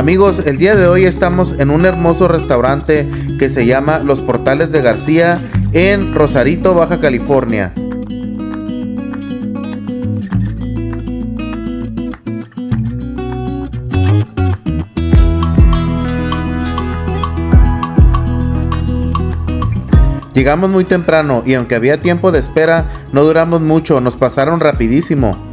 Amigos, el día de hoy estamos en un hermoso restaurante que se llama Los Portales de García en Rosarito, Baja California. Llegamos muy temprano y aunque había tiempo de espera, no duramos mucho, nos pasaron rapidísimo.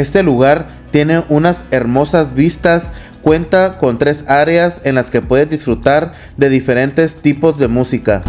Este lugar tiene unas hermosas vistas, cuenta con tres áreas en las que puedes disfrutar de diferentes tipos de música.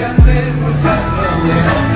can live with heaven.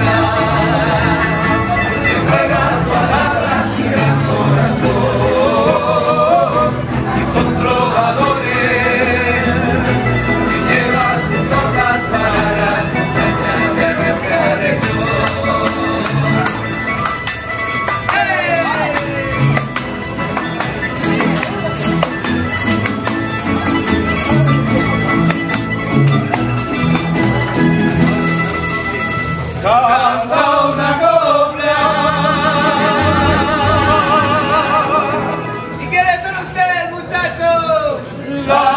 일러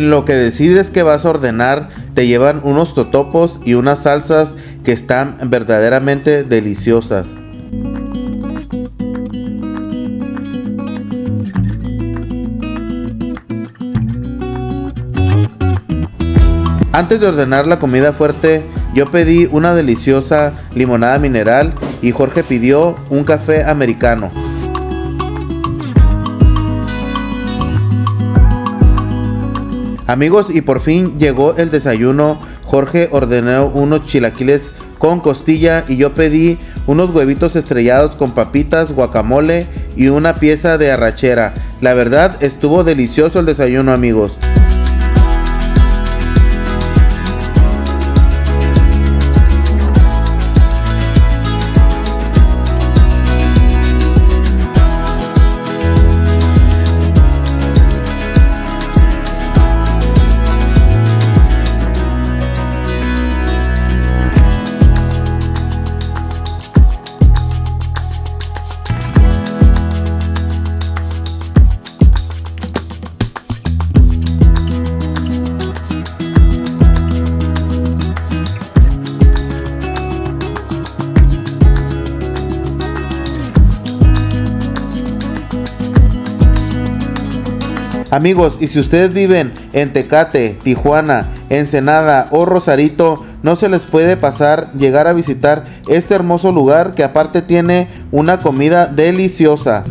En lo que decides que vas a ordenar, te llevan unos totopos y unas salsas que están verdaderamente deliciosas. Antes de ordenar la comida fuerte, yo pedí una deliciosa limonada mineral y Jorge pidió un café americano. Amigos, y por fin llegó el desayuno. Jorge ordenó unos chilaquiles con costilla y yo pedí unos huevitos estrellados con papitas, guacamole y una pieza de arrachera. La verdad estuvo delicioso el desayuno amigos. Amigos, y si ustedes viven en Tecate, Tijuana, Ensenada o Rosarito, no se les puede pasar llegar a visitar este hermoso lugar que aparte tiene una comida deliciosa.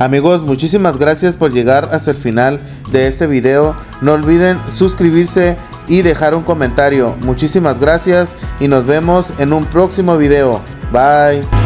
Amigos, muchísimas gracias por llegar hasta el final de este video. No olviden suscribirse y dejar un comentario. Muchísimas gracias y nos vemos en un próximo video. Bye.